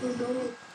嗯。